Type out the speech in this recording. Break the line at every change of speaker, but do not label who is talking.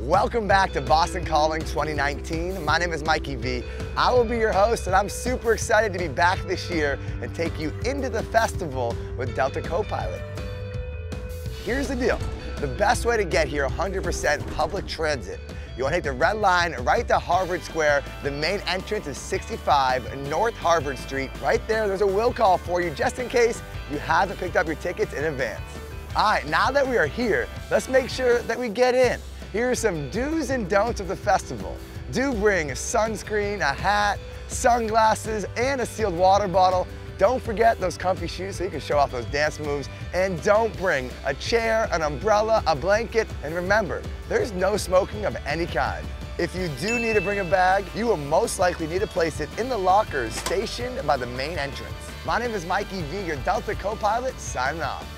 Welcome back to Boston Calling 2019. My name is Mikey V. I will be your host and I'm super excited to be back this year and take you into the festival with Delta Copilot. Here's the deal. The best way to get here 100% public transit. You want to take the red line right to Harvard Square. The main entrance is 65 North Harvard Street. Right there, there's a will call for you just in case you haven't picked up your tickets in advance. All right, now that we are here, let's make sure that we get in. Here are some do's and don'ts of the festival. Do bring a sunscreen, a hat, sunglasses, and a sealed water bottle. Don't forget those comfy shoes so you can show off those dance moves. And don't bring a chair, an umbrella, a blanket. And remember, there's no smoking of any kind. If you do need to bring a bag, you will most likely need to place it in the lockers stationed by the main entrance. My name is Mikey V, your Delta co-pilot, signing off.